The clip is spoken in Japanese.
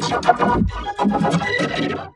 Thank you.